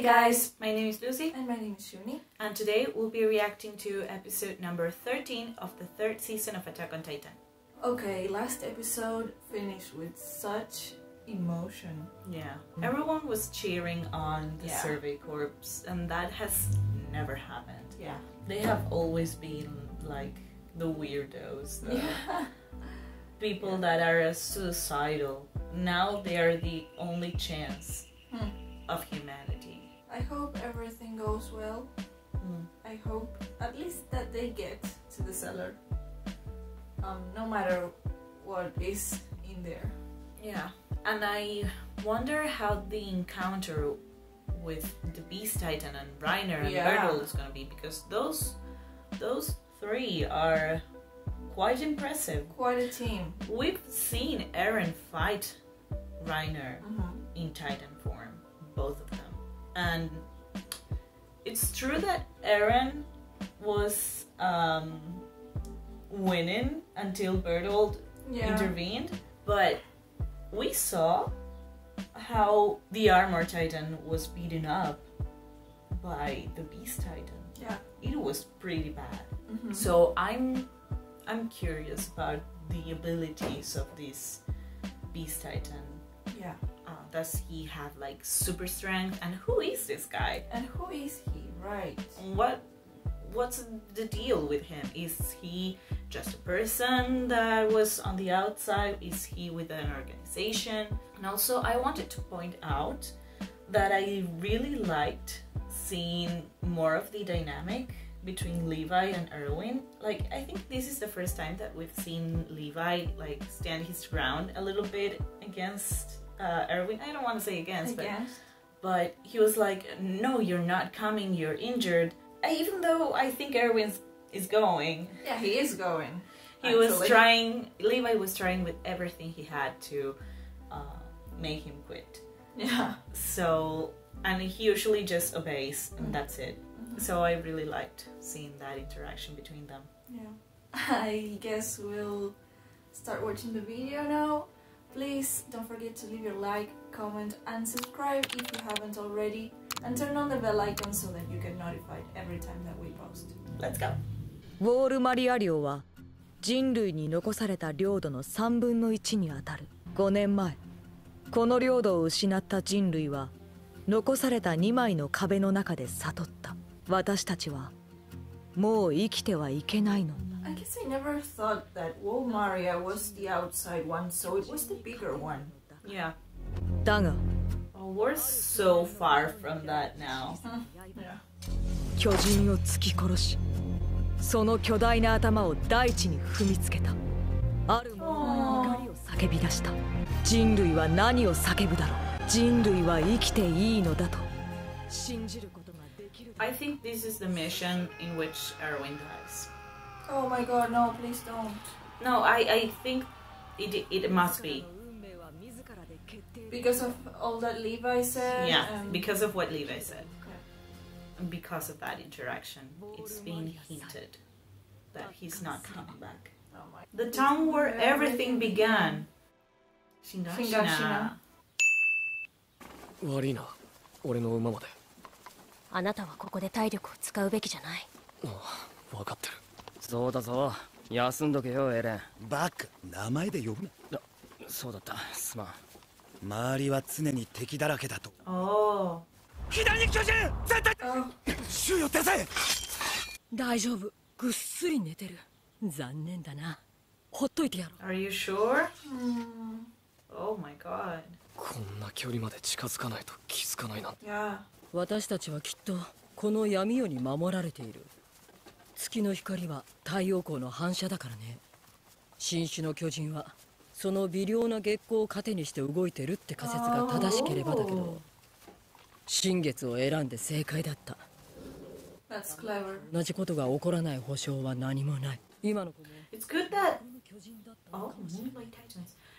Hey guys, my name is Lucy, And my name is Shuni. and today we'll be reacting to episode number 13 of the third season of Attack on Titan. Okay, last episode finished with such emotion. Yeah, everyone was cheering on the Yeah. Survey Corps, and that has never happened. Yeah. They have always been like the weirdos, the Yeah. people that are suicidal. Now they are the only chance Hmm. of humanity. I hope at least that they get to the cellar. Um, no matter what is in there. Yeah, and I wonder how the encounter with the Beast Titan and Reiner and Yeah. Bertholdt is gonna be because those those three are quite impressive. Quite a team. We've seen Eren fight Reiner Mm-hmm. in Titan form, both of them, and it's true that Eren was um, winning until Bertholdt Yeah. intervened, but we saw how the armor titan was beaten up by the beast titan. Yeah. It was pretty bad. Mhm. So I'm I'm curious about the abilities of this beast titan. Yeah. Does he have like super strength? And who is this guy? And who is he? Right. what what's the deal with him is he just a person that was on the outside is he with an organization and also i wanted to point out that i really liked seeing more of the dynamic between levi and erwin like i think this is the first time that we've seen levi like stand his ground a little bit against uh, erwin i don't want to say against but Again. but he was like, "No, you're not coming. You're injured." Even though I think Erwin is going, Yeah, he is going. he was trying. Levi was trying with everything he had to uh, make him quit. Yeah. So, and he usually just obeys, and Mhm. that's it. Mhm. So I really liked seeing that interaction between them. Yeah. I guess we'll start watching the video now. Please don't forget to leave your like, comment, and subscribe if you haven't already. And turn on the bell icon so that you get notified every time that we post. Let's go. ウォールマリア領は人類に残された領土の3分の1にあたる5年前この領土を失った人類は残された2枚の壁の中で悟った私たちはもう生きてはいけないの I guess I never thought that Wall Maria was the outside one, so it was the bigger one. Yeah. Dango. Oh, we're so far from that now. Huh? Yeah. think this is the mission in which Erwin dies Oh my god, no, please don't. No, I, I think it, it must be. Because of all that Levi said? Yeah, because of what Levi said. And because of that interaction, it's being hinted that he's not coming back. Oh the town where everything began. Shiganshina. 悪いな俺の馬まであなたはここで体力を使うべきじゃないああ分かってるそうだぞ。休んどけよエレン。バカ名前で呼ぶな。そうだった。すまん。周りは常に敵だらけだと。Oh. 左に巨人絶対！Oh, 周囲を手伝え大丈夫。ぐっすり寝てる。残念だな。ほっといてやろ Are you sure? hmm, Oh my god. こんな距離まで近づかないと気づかないな。んて yeah. 私たちはきっとこの闇夜に守られている月の光は太陽光の反射だからね新種の巨人はその微量な月光を糧にして動いてるって仮説が正しければだけど新月を選んで正解だった That's clever. 同じことが起こらない保証は何もない今の子も It's good that. 巨人だったの Oh.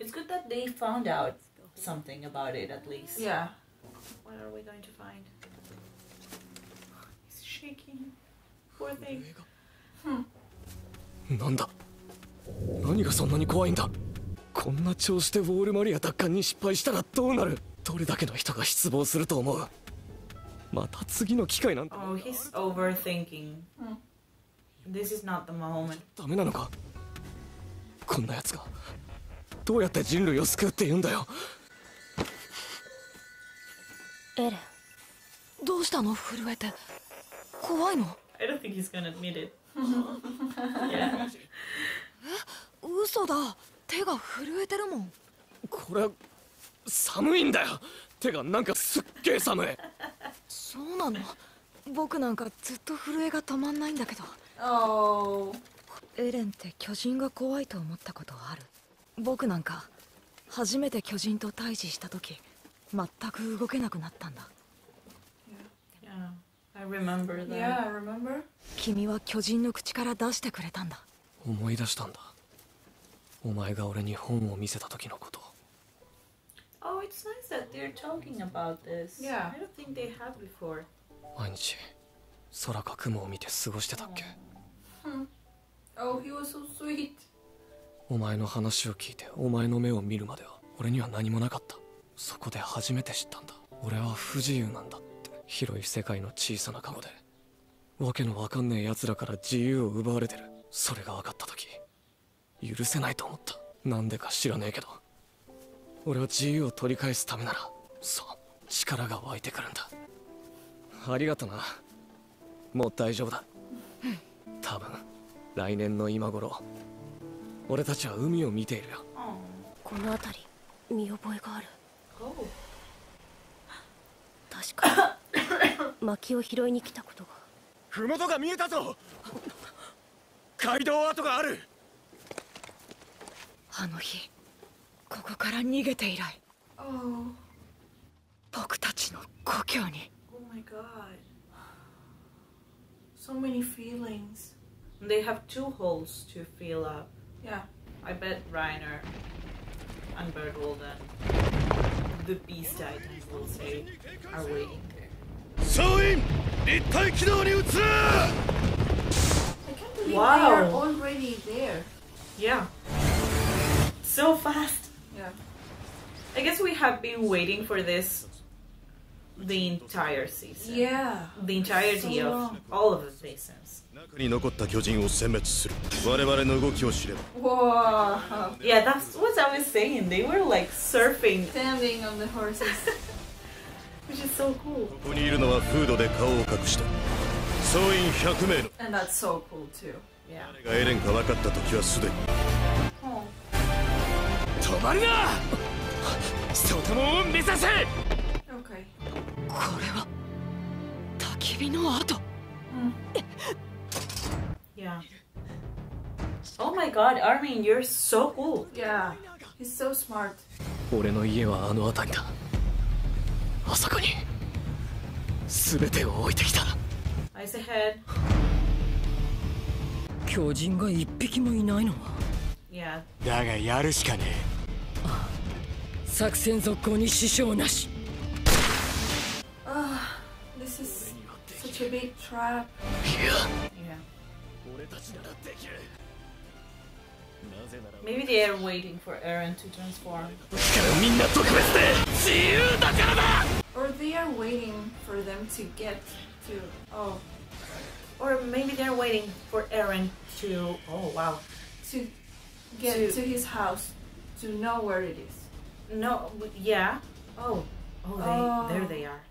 It's good that they found out something about it at least. Yeah. What are we going to find? He's shaking. Poor thing. なんだ何がそんなに怖いんだこんな調子でウォールマリア奪還に失敗したらどうなるどれだけの人が失望すると思うまた次の機会なんて Oh, he's overthinking. This is not the moment. ダメなのかこんな奴がどうやって人類を救うって言うんだよ.エレンどうしたの震えて怖いの I don't think he's gonna admit it. yeah. 嘘だ。手が震えてるもん。これ寒いんだよ。てかなんかすっげえ寒い。そうなの。僕なんかずっと震えが止まんないんだけど。Oh. エレンって巨人が怖いと思ったことある？僕なんか初めて巨人と対峙した時全く動けなくなったんだ remember that. Yeah, remember? 君は巨人の口から出してくれたんだ思い出したんだお前が俺に本を見せた時のこと Oh, it's nice that they're talking about this. Yeah. I don't think they have before. 毎日空か雲を見て過ごしてたっけ Oh, he was so sweet. お前の話を聞いてお前の目を見るまでは俺には何もなかったそこで初めて知ったんだ俺は不自由なんだって広い世界の小さなカゴでわけのわかんねえ奴らから自由を奪われてる。それが分かった時許せないと思った。なんでか知らねえけど。俺は自由を取り返すためならそう力が湧いてくるんだ。ありがとな。もう大丈夫だ。多分来年の今頃俺たちは海を見ているよ。Oh. この辺り見覚えがある。Oh. 確か薪を拾いに来たことが麓が見えたぞ街道跡があるあの日ここから逃げて以来 Oh. 僕たちの故郷に Oh my god. So many feelings. They have two holes to fill up. Yeah. I bet Reiner and Berthold and the Beast Titans will say are waiting there. 総員立体軌道に移れ I can't believe they Wow. are already there. Yeah. So fast. Yeah. I guess we have been waiting for this the entire season. Yeah. The entirety So of long. all of the seasons. 中に残った巨人を殲滅する我々の動きを知れば Whoa. Yeah, that's what I was saying. They were like surfing, Standing on the horses. which is so cool. ここにいるのはフードで顔を隠した総員100名の and that's so cool too. Yeah. 誰がエレンか分かった時はすでに Oh. 止まるな外門を目指せ Okay. これは焚き火の跡 Yeah. Oh my god, Armin, you're so cool. Yeah. He's so smart. 俺の家はあの辺りだ あそこに全てを置いてきた.巨人が一匹もいないのは Yeah. だがやるしかね作戦続行に支障なし Ah, this is such a big trap. いや Yeah. 俺たちならできるなぜなら Maybe they are waiting for Eren to transform. Or they are waiting for them to get to... Oh. Or maybe they're waiting for Eren to... Oh, wow. To get to, to his house to know where it is. No, yeah. Oh, oh, they, oh. there they are.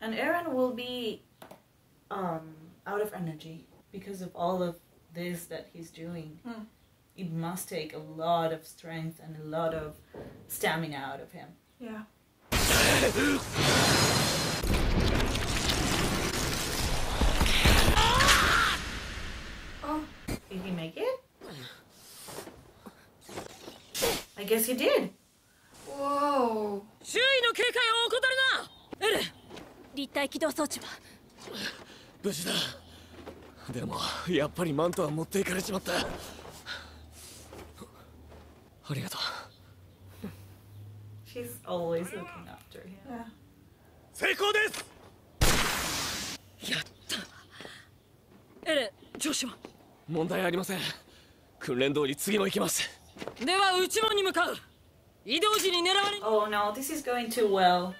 And Eren will be um, out of energy because of all of this that he's doing. Hmm It must take a lot of strength and a lot of stamina out of him. Yeah. Oh, Did he make it? I guess he did. whoa. 周囲の警戒を怠るなエレン立体起動装置は無事だでもやっぱりマントは持っていかれちまった ありがとう She's always looking after him. Yeah. 成功ですやったエレン調子は問題ありません訓練通り次も行きますでは内門に向かう移動時に狙われ Oh no, this is going too well.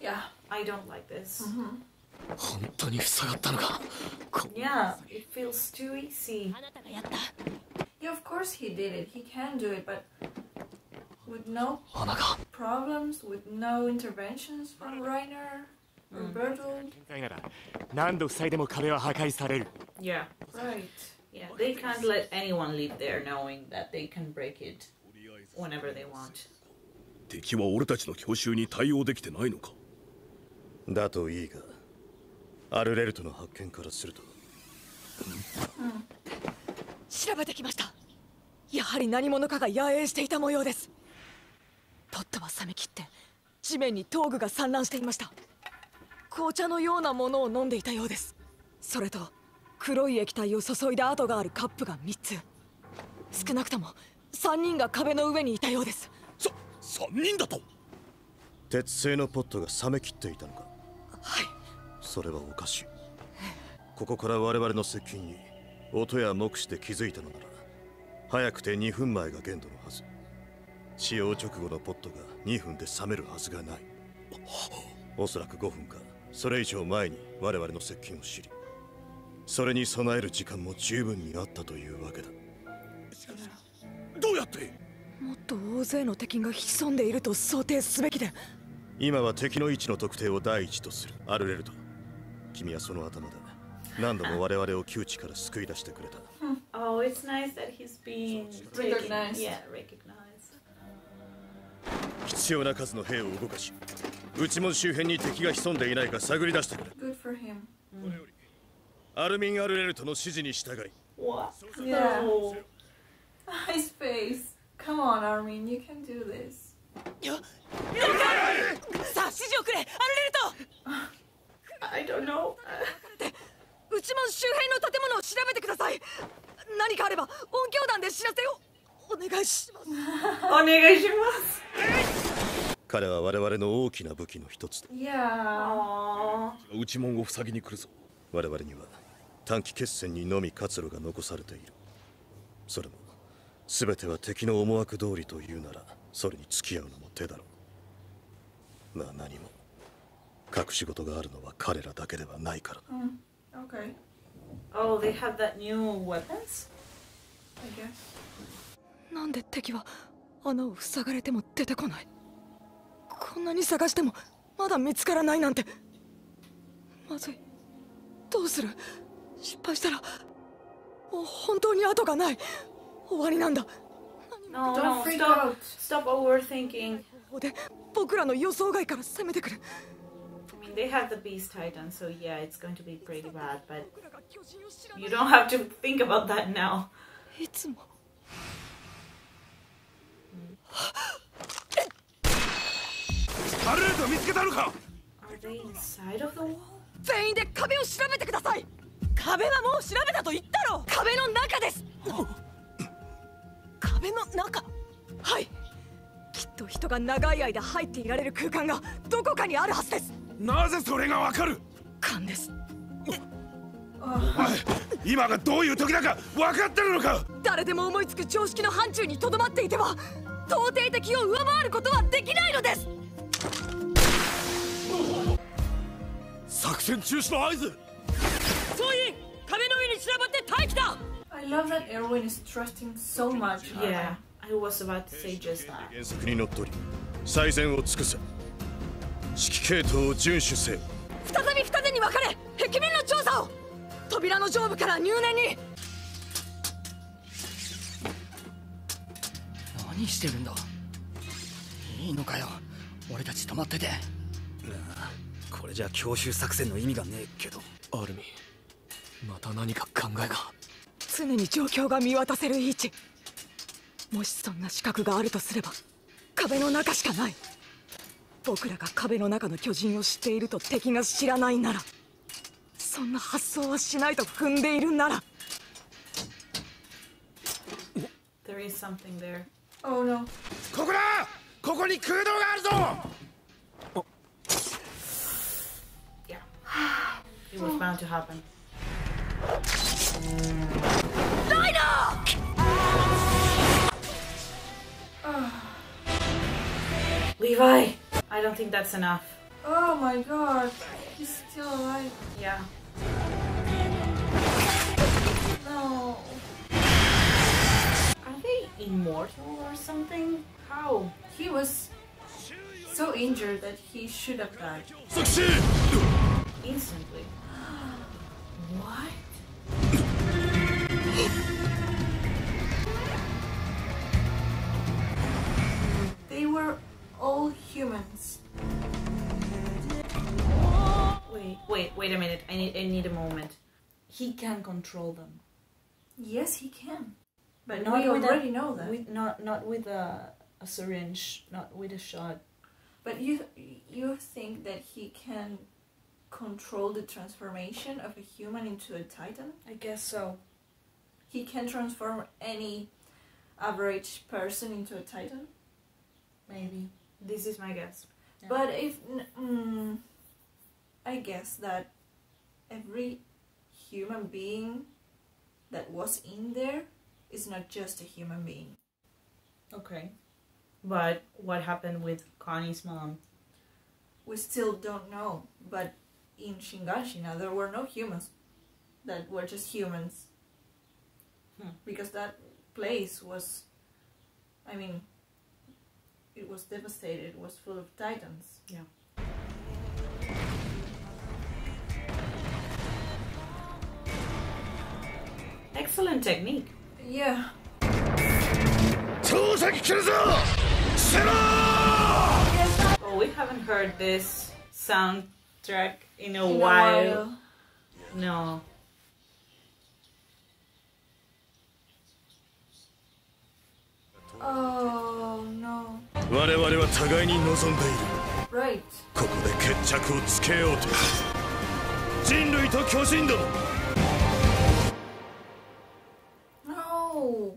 Yeah. I don't like this. 本当に塞がったのかこ Yeah, it feels too easy. あなたがやった Yeah, of course he did it. He can do it, but with no problems, with no interventions from Reiner ら何度塞いでも壁は破壊される Yeah. Right. Yeah, they can't let anyone live there knowing that they can break it whenever they want. 敵は俺たちの強襲に対応できてないのかだといいがアルレルトの発見からすると調べてきましたやはり何者かが野営していた模様ですポットは冷め切って地面に闘具が散乱していました。紅茶のようなものを飲んでいたようです。それと黒い液体を注いだ跡があるカップが3つ。少なくとも3人が壁の上にいたようです。さ3人だと？鉄製のポットが冷め切っていたのか？はい。それはおかしい。ここから我々の接近に音や目視で気づいたのなら早くて2分前が限度のはず使用直後のポットが2分で冷めるはずがない。おそらく5分か。それ以上前に我々の接近を知り。それに備える時間も十分にあったというわけだ。どうやって？もっと大勢の敵が潜んでいると想定すべきで。今は敵の位置の特定を第一とする。アルレルト君はその頭だ。何度も我々を窮地から救い出してくれた。Oh, it's nice that he's being Recognized. Yeah, recognized. 必要な数の兵を動かし内門周辺に敵が潜んでいないか探り出してくれ Good for him. アルミン・アルレルトの指示に従い What? Yeah. No. His face. Come on, Armin, you can do this. さあ指示をくれアルレルト I don't know. 内門周辺の建物を調べてください何かあれば音響団で知らせをお願いします お願いします。彼は我々の大きな武器の一つだ Yeah. Aww. 内門を塞ぎに来るぞ我々には短期決戦にのみ活路が残されているそれも全ては敵の思惑通りというならそれに付き合うのも手だろうまあ何も隠し事があるのは彼らだけではないからな Okay, Oh, they have that new weapons? I guess. なんで敵は穴を塞がれても出てこない？こんなに探してもまだ見つからないなんてまずいどうする失敗したらもう本当に後がない終わりなんだ No, Don't freak out. Stop overthinking. で僕らの予想外から攻めてくる I mean, they have the Beast Titan, so yeah, it's going to be pretty bad, but you don't have to think about that now. いつもアルレルト見つけたのか?全員で壁を調べてください。壁はもう調べたと言ったろ。壁の中です。壁の中？はい。きっと人が長い間入っていられる空間がどこかにあるはずです。なぜそれがわかる？勘です。お前今がどういう時だか分かってるのか？誰でも思いつく常識の範疇にとどまっていては到底的を上回ることはできないのです作戦中止の合図。総員壁の上に散らばって待機だ。I love that Erwin is trusting so much. Yeah, I was about to say just that. 原則にのっとり最善を尽くせ。指揮系統を遵守せよ。再び二手に分かれ壁面の調査を。扉の上部から入念に何してるんだ？いいのかよ。俺たち止まっててこれじゃ強襲作戦の意味がねえけど。アルミまた何か考えが。常に状況が見渡せる位置。もしそんな資格があるとすれば壁の中しかない。僕らが壁の中の巨人を知っていると敵が知らないならそんな発想はしないと踏んでいるなら。There is something there. Oh no. ここだ!ここに空洞があるぞ It was bound to happen. Levi! I don't think that's enough. Oh my god, he's still alive. Yeah. No. Are they immortal or something? How? He was so injured that he should have died. 即死 Instantly. What? They were all humans. Wait, wait, wait a minute. I need, I need a moment. He can control them, Yes, he can. But not we with a- already know that. with not not with a, a syringe, not with a shot. But you you think that he can control the transformation of a human into a titan? I guess so. He can transform any average person into a titan. Maybe. This is my guess. Yeah. But if mm, I guess that every human being that was in there is not just a human being. Okay. But what happened with Connie's mom? We still don't know. But in Shiganshina there were no humans. That were just humans. Hmm. because that place was I mean it was devastated. It was full of titans. Yeah. Excellent technique. Yeah. Oh we haven't heard this sound soundtrack in a In a while. while. No. Oh no. 我々は互いに望んでいる Right. ここで決着をつけようと人類と巨人ども No.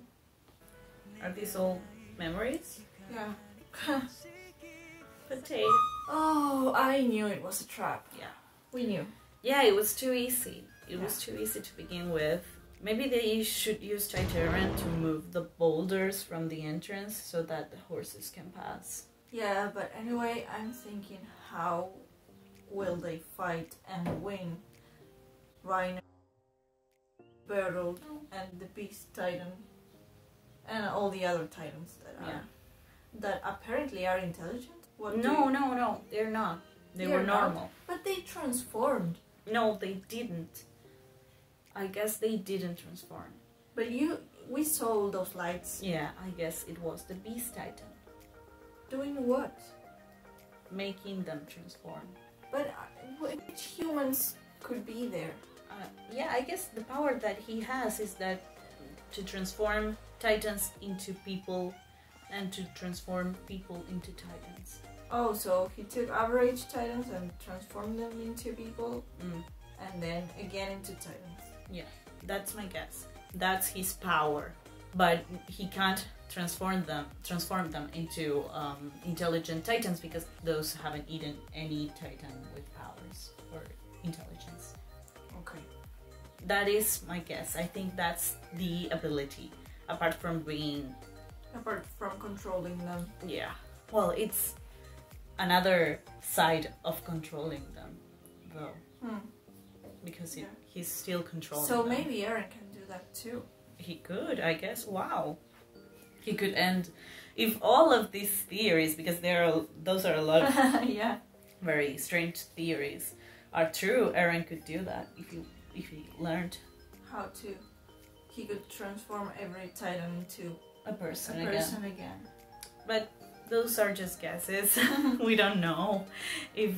Are these all memories? Yeah. Potato. Oh, I knew it was a trap. Yeah. We knew. Yeah, it was too easy. It was too easy to begin with. Maybe they should use Titeran to move the boulders from the entrance so that the horses can pass. Yeah, but anyway, I'm thinking how will they fight and win Reiner, Bertholdt, and the Beast Titan, and all the other Titans that are Yeah. that apparently are intelligent. What No, no, no, they're not. They They're were not? normal. But they transformed. No, they didn't. I guess they didn't transform. But you, we saw those lights. Yeah, I guess it was the Beast Titan Doing what? making them transform. But uh, which humans could be there? Uh, yeah, I guess the power that he has is that to transform titans into people and to transform people into titans. Oh, so he took average titans and transformed them into people, Mm, and then again into titans. yeah, that's my guess. That's his power, but he can't transform them transform them into um, intelligent titans because those haven't eaten any titan with powers or intelligence. Okay. That is my guess. I think that's the ability, apart from being Apart from controlling them. Yeah. Well, it's another side of controlling them, though, Hmm. because it, Yeah. he's still controlling. So them. maybe Eren can do that too. he could, I guess. Wow, he could end. If all of these theories, because there are those are a lot of yeah. very strange theories, are true, Eren could do that if he if he learned How to? He could transform every titan into a person a again. person again. But those are just guesses. we don't know if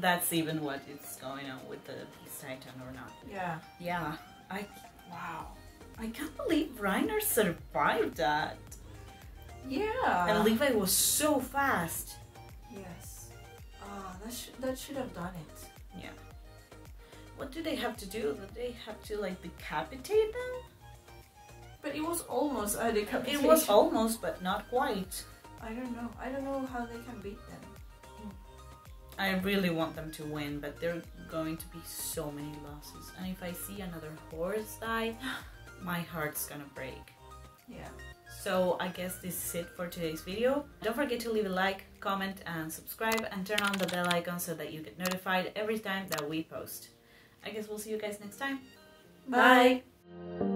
that's even what is going on with the Beast Titan or not. Yeah. Yeah, I wow. I can't believe Reiner survived that. Yeah. And Levi was so fast. Yes. Ah, that should that should have done it. Yeah. What do they have to do? Do they have to like decapitate them? But it was almost a decapitation. It was almost, but not quite. I don't know. I don't know how they can beat them. I really want them to win, but there are going to be so many losses. And if I see another horse die, my heart's gonna break. Yeah. So I guess this is it for today's video. Don't forget to leave a like, comment and subscribe and turn on the bell icon so that you get notified every time that we post. I guess we'll see you guys next time. Bye. Bye.